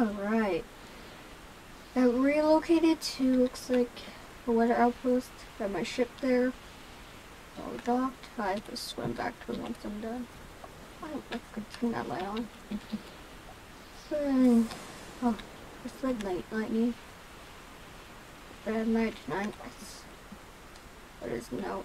Alright. I relocated to, looks like, a weather outpost. Got my ship there. All docked. I have to swim back to it once I'm done. I can turn that light on. And, oh, it's like night lightning. Bad night tonight. It's, what is no?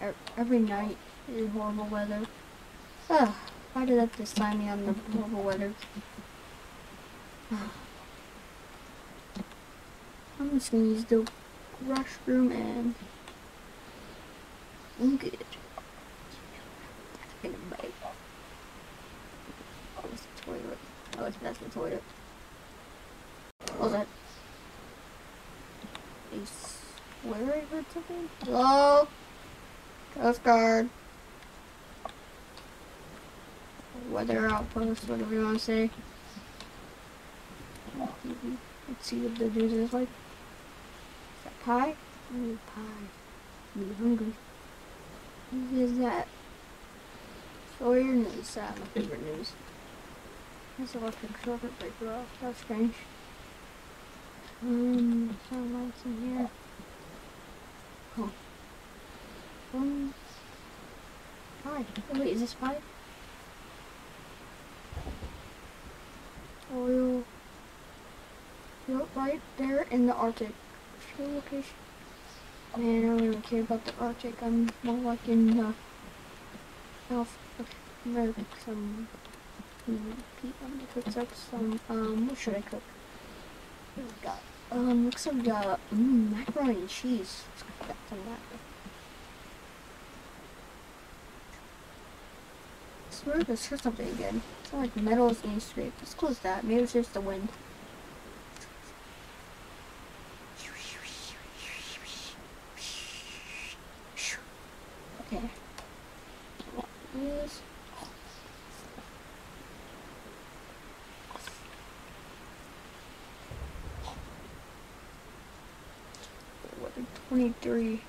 Every, every night is horrible weather. Ah, why did that just sign me on the horrible weather? I'm just gonna use the restroom and I'm good. Gonna bite. Oh, it's the toilet. Oh, it's that's the toilet. Was that? I swear I heard something. Hello? Coast Guard. Weather outpost, whatever you want to say. See what the news is like. Is that pie? Ooh, pie. I'm hungry. Is that? Sawyer News. That's my favorite news. There's electric circuit breaker off. That's strange. Um, some lights in here. Oh. Um. Pie. Oh, wait, is this pie? Oil. Yep, right there in the Arctic. Location. Man, I don't really care about the Arctic. I'm more like in uh, South America. Some um, I'm gonna cook up some. Um, what should I cook? What we got? Um, looks like got mm, macaroni and cheese. Let's cook some of that. I swear I just something again. It's like metal is getting scraped. Let's close that. Maybe it's just the wind. Okay. Yes. What, 23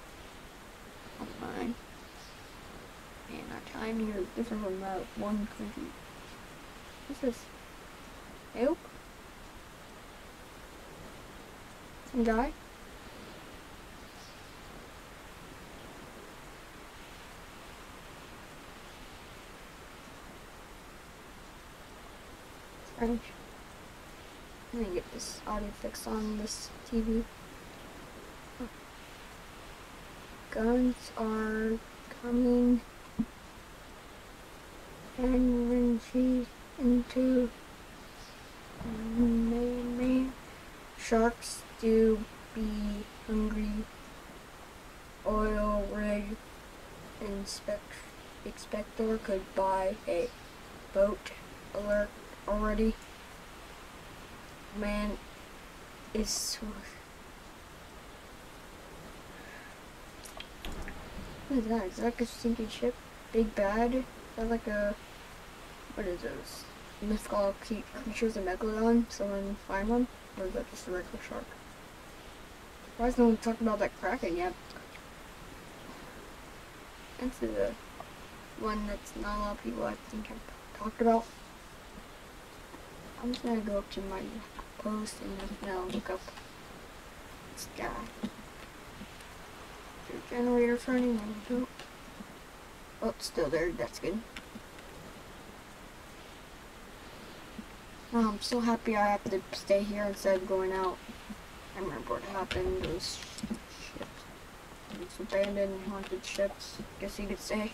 on mine. Man, our time here is different from that one country. What's this? Nope. Some guy? French. I'm gonna get this audio fix on this TV. Guns are coming and when she's into um, May, sharks do be hungry oil rig inspect inspector could buy a boat alert already. Man is what is that is that like a sinking ship big bad. Is that like a what is those mythical creatures of megalodon someone find one or is that just a regular shark why is no one talking about that kraken yet that's the one that's not a lot of people I think have talked about I'm just gonna go up to my post and just gonna look up this guy. Your generator's running and oh, it's still there. That's good. Oh, I'm so happy I have to stay here instead of going out. I remember what happened. Those ships, those abandoned haunted ships. Guess you could say.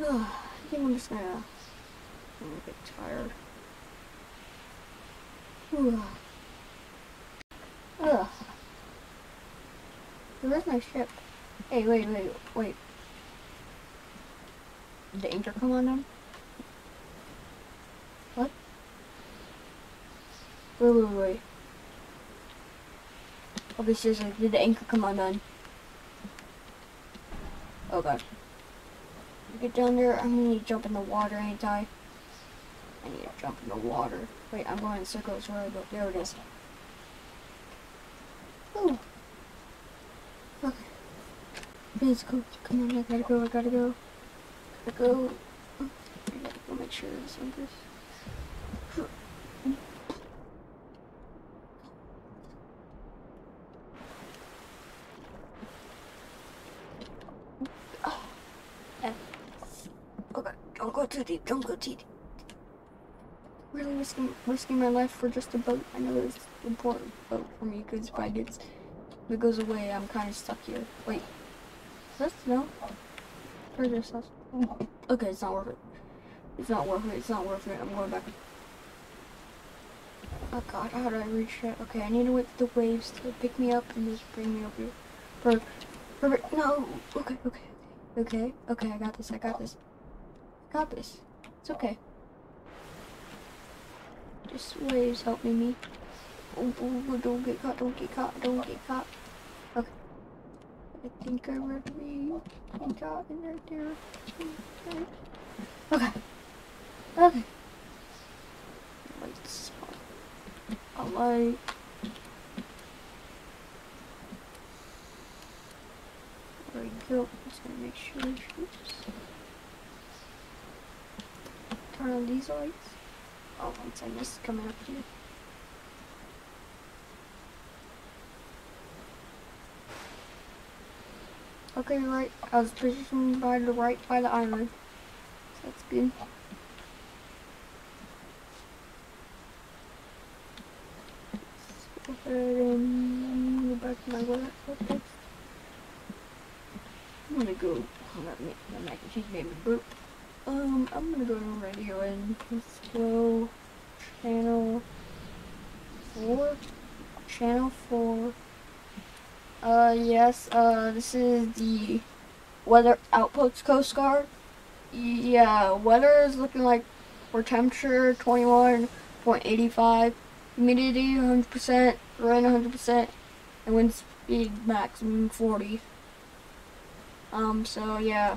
I think I'm just gonna. I'm gonna get tired. Ugh. Where's my ship? Hey, wait, wait, wait. Did the anchor come on them? Wait, wait, wait. Be seriously, did the anchor come undone? Oh god. Get down there, I'm gonna need to jump in the water, ain't I? I need to jump in the water. Wait, I'm going in circles. Where I go? There it is. Oh. Okay. Go. Come on, I gotta go. I gotta go. Gotta go. I gotta go make sure this one Don't go deep. Really risking risking my life for just a boat. I know it's important boat for me because if I get if it goes away, I'm kind of stuck here. Wait, is that snow? Or this house? Okay, it's not worth it. It's not worth it. It's not worth it. I'm going back. Oh god, how do I reach it? Okay, I need to wait for the waves to pick me up and just bring me over here. Perfect. Perfect. No. Okay, okay, okay. Okay, okay, I got this. I got this. Got this. It's okay. Just waves helping me. Oh, oh, don't get caught, don't get caught, don't get caught. Okay. I think I read me. I got in right there. Okay. Okay. Light spot. A light. There we go. Just gonna make sure it shoots. Turn these lights. Oh, I missed coming up here. Okay, right. I was positioned by the right by the island. So that's good. Go ahead and go back to my work. I'm gonna go. And cheese made me burp. Um, I'm gonna go to radio and let's go channel four. Channel four. Uh, yes, uh, this is the Weather Outpost Coast Guard. Yeah, weather is looking like for temperature 21.85, humidity 100%, rain 100%, and wind speed maximum 40. Um, so yeah.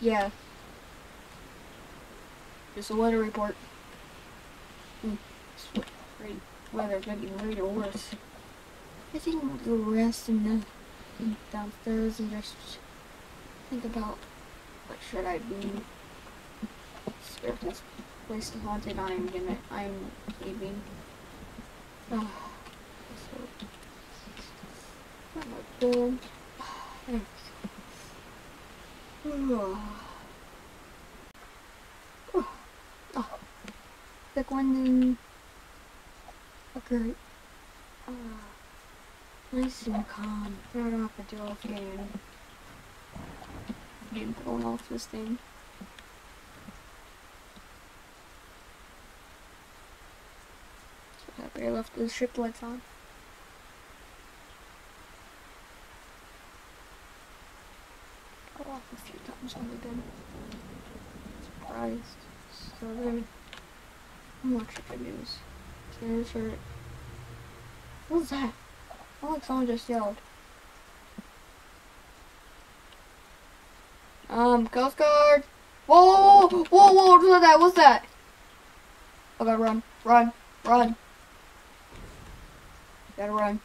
Yeah. Just a weather report. Hmm. Great weather's getting way worse. I think go rest in the in downstairs and just think about what should I do. If this place is haunted, I'm gonna I'm leaving. Oh, so not like good. Go. Oh. Oh. Like one okay. Ah. Nice and calm. I don't have to do off getting getting thrown off this thing. So I left the strip lights on. Got off a bed. Surprised. So then I'm watching the news. Here's her. What was that? Oh, look, someone just yelled. Um, Coast Guard! Whoa! Whoa, whoa, whoa, what's that? What's that? Okay, run, run, run. Gotta run.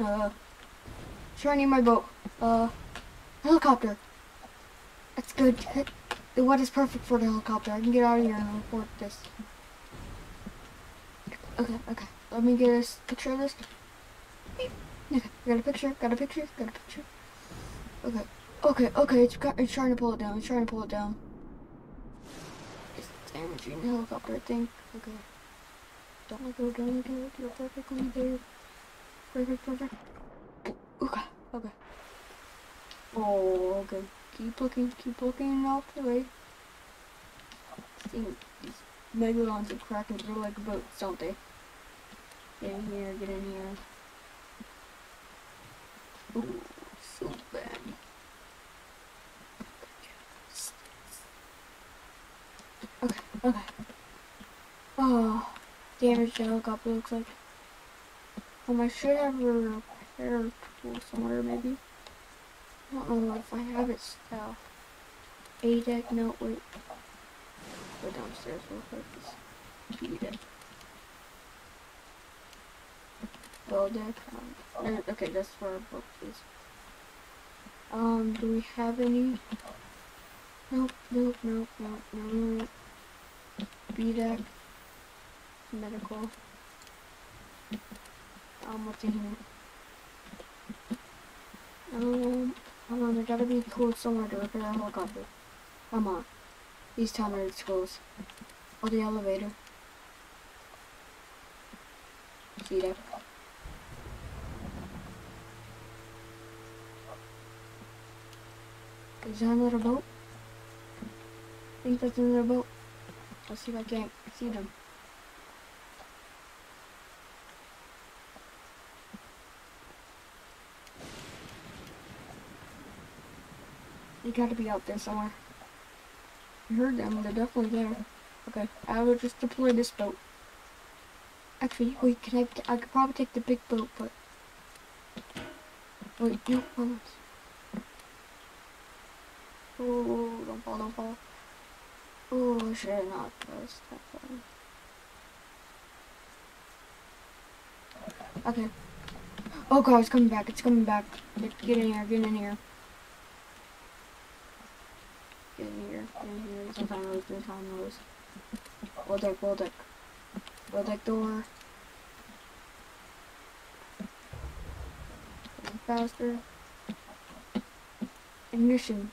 Uh, sure I need my boat. Uh, helicopter. That's good. The weather's perfect for the helicopter. I can get out of here and report this. Okay, okay. Let me get a picture of this. Okay, got a picture, got a picture, got a picture. Okay, okay, okay, it's, got, it's trying to pull it down, it's trying to pull it down. It's damaging the helicopter, I think. Okay. Don't let go, don't let go, you're perfectly there. Perfect, perfect. Okay, okay. Oh, okay. Keep looking, keep looking off the way. Thing, these megalodons are cracking through like boats, don't they? Get in here, get in here. Ooh, so bad. Okay, okay. Oh, damaged helicopter looks like. Um, I should have a repair tool somewhere, maybe. Don't know if I have it still. A deck, no, wait. Go downstairs real quick. B deck. Well okay, that's for our boxes. Um, do we have any? Nope, nope, nope, nope, nope. B deck. Medical. Um, what's in here? Um, hold on, there gotta be a tool somewhere to repair a helicopter. Come on. These it's closed. Oh, the elevator. See that? Is that another boat? I think that's another boat. Let's see if I can't see them. They gotta be out there somewhere. I heard them, they're definitely there. Okay, I will just deploy this boat. Actually, wait, can I, I could probably take the big boat, but... Wait, no, hold Oh, don't fall, don't fall. Oh, I should have not pressed that button. Okay. Oh god, it's coming back, it's coming back. Get in here, get in here. Get in here, here. There's no time lose. Roll deck, roll deck. Roll deck door. Faster. Ignition.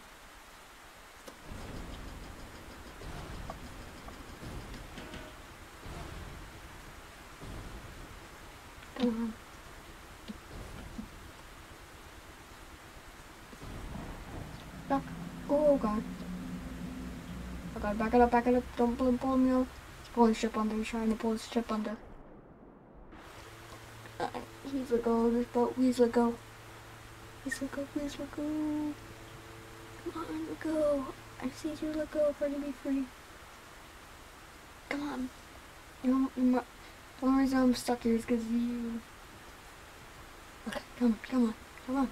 Come on. Back. Oh god. Oh god, back it up, back it up. Don't pull, pull me. He's ship under. He's trying to pull his ship under. Uh, please let go this boat. Please let go. Please let go. Please let go. Come on, let go. I see you let go for to be free. Come on. You know, the only reason I'm stuck here is because you. Okay, come on, come on, come on.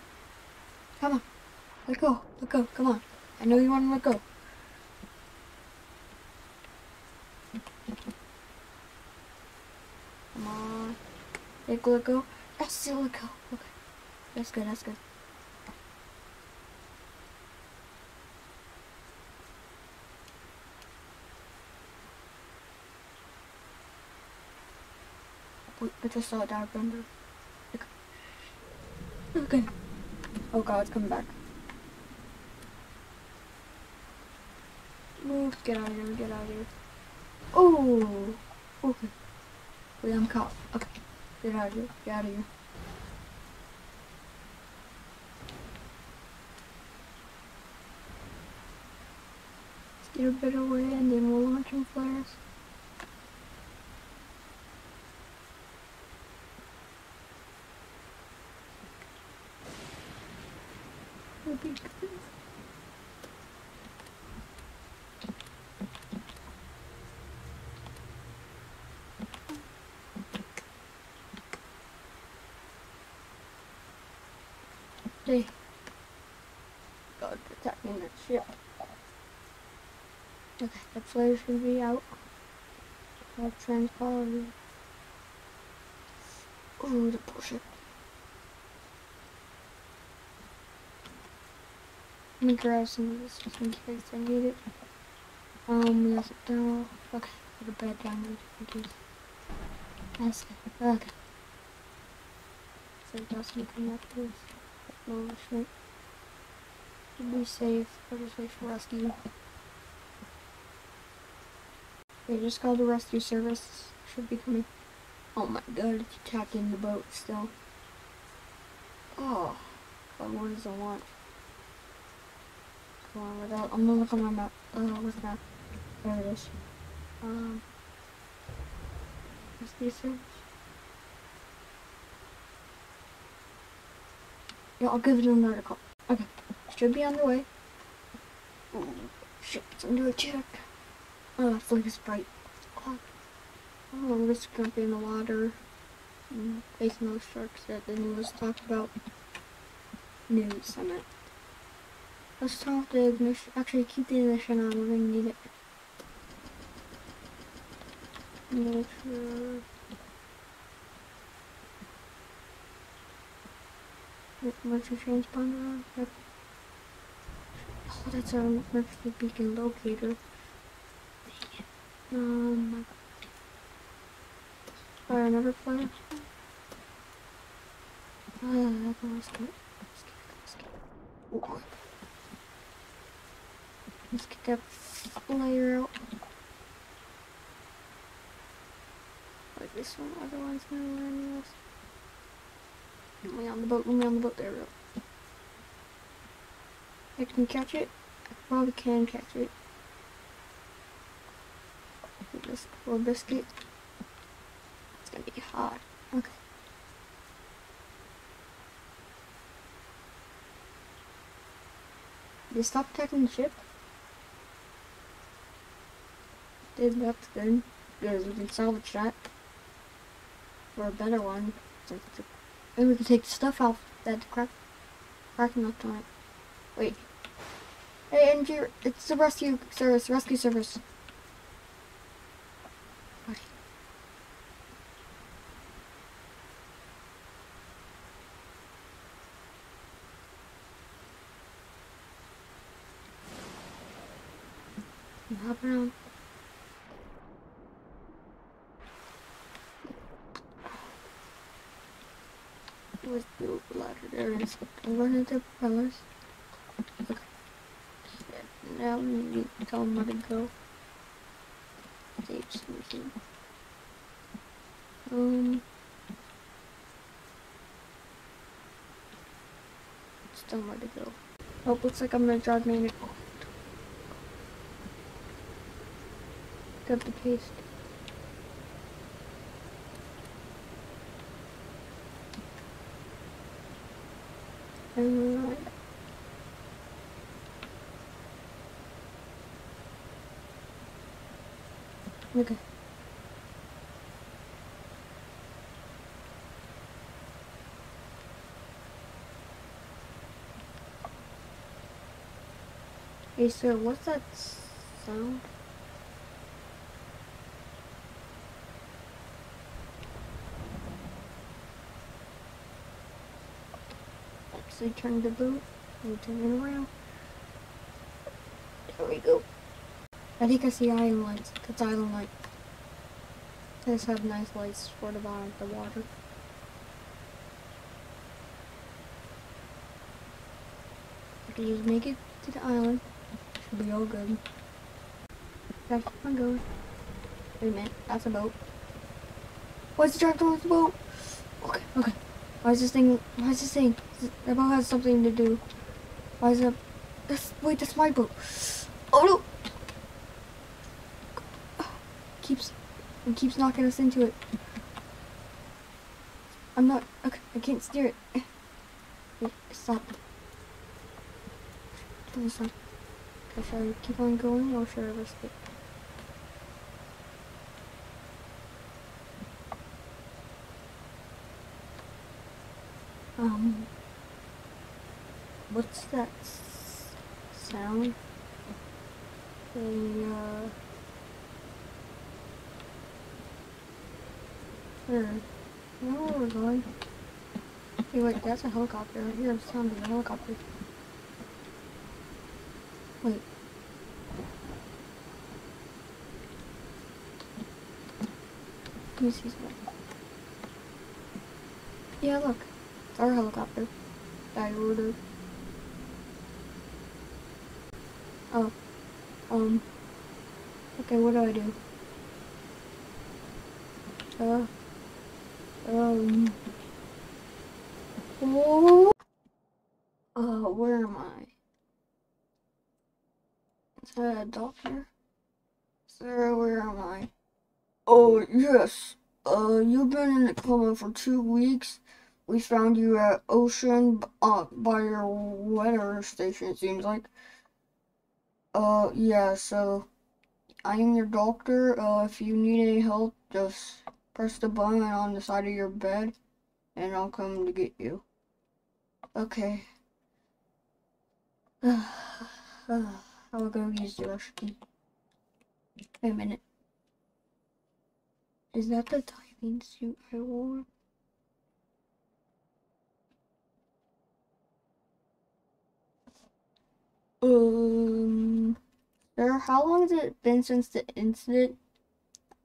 Come on. Let go, let go, come on. I know you want to let go. Come on. Let go. That's go. Okay. That's good, that's good. Wait, I just saw a under. Okay. okay. Oh god, it's coming back. Move, get out of here, get out of here. Oh! Okay. Wait, I'm caught. Okay. Get out of here, get out of here. Let's get a bit away and then we'll launch some flares. Would be good. Hey. God, attacking that ship. Okay, the flare should be out. I'll transponder. Ooh, the bullshit. Let me grab some of this just in case I need it. Um, yes, it down. Okay, put a bed down just in case. That's it. Okay. So it doesn't come connect this. Acknowledgement. To be safe, just wait for rescue. They just called the rescue service. Should be coming. Oh my god, it's attacking the boat still. Oh, God, what does it want? Come on, without, I'm gonna look on my map. Oh, what's the map? There it is. Um, rescue service. Yeah, I'll give it another call. Okay, should be on the way. Oh, shit, let's do a check. Oh, that's like a sprite. Oh, gonna be in the water. Mm, facing those sharks that the news talked about. News, meant. Let's off the ignition. Actually, keep the ignition on. We're gonna need it. Make sure. What's your transponder. Oh, that's our emergency beacon locator. Um. Fire another. Ah, uh, let's get. Let's get. Let's. Let's get that layer out. Like this one, otherwise no landing else. Let me on the boat, let me on the boat, there we go. I can catch it. I probably can catch it. This poor biscuit. It's gonna be hot. Okay. Did stop attacking the ship? Did that's good. Because we can salvage that. For a better one. And we can take the stuff out that crack cracking up on it. Wait. Hey NG it's the rescue service, rescue service. Hop around. Let's do a ladder there and run into propellers. Okay. Now we need to tell them where to go. Save solution. Um. Them where to go. Oh, looks like I'm gonna drive me Got the paste. And okay. Hey sir, what's that sound? Actually turn the boot and turn it around. There we go. I think I see island lights. That's island light. They just have nice lights for the bottom of the water. If can just make it to the island. it Should be all good. Keep on going. Wait a minute, that's a boat. What's the tractor with the boat? Okay, okay. Why is this thing, why is this thing? The boat has something to do. Why is it, that's, wait, that's my boat. Oh no! Keeps, it keeps knocking us into it. I'm not, okay, I can't steer it. Wait, stop. This on. Okay, should I keep on going or should I risk it? Um, what's that sound? A, uh, where, where we're going? Hey, wait, that's a helicopter. I hear the sound a helicopter. Wait. Let me see something. Yeah, look. Our helicopter. I ordered. Oh. Um. Okay, what do I do? Uh. Um. Whoa. Uh, where am I? Is that a doctor? Sir, where am I? Oh, yes. Uh, you've been in a coma for two weeks. We found you at Ocean uh, by your weather station, it seems like. Uh, yeah, so I am your doctor. Uh, if you need any help, just press the button on the side of your bed and I'll come to get you. Okay. I'll go use the restroom. Wait a minute. Is that the diving suit I wore? Um, sir, how long has it been since the incident?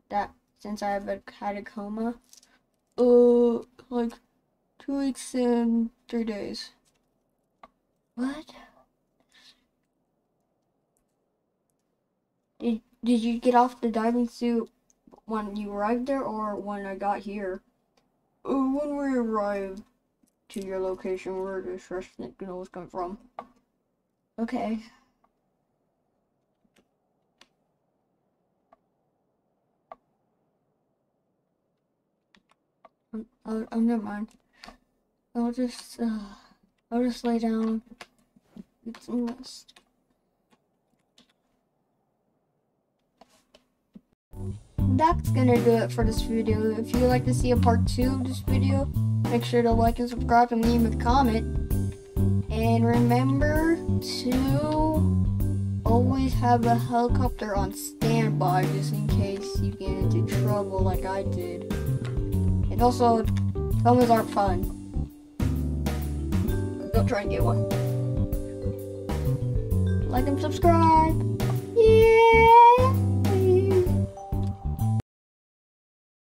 That since I've had a coma? Uh, like two weeks and three days. What? Did did you get off the diving suit when you arrived there or when I got here? Oh, when we arrived to your location where the stress signal was coming from. Okay. Oh, oh, oh, never mind. I'll just, uh, I'll just lay down, get some rest. That's gonna do it for this video. If you'd like to see a part two of this video, make sure to like and subscribe and leave a comment. And remember to always have a helicopter on standby just in case you get into trouble like I did. And also, films aren't fun. Don't try and get one. Like and subscribe. Yeah!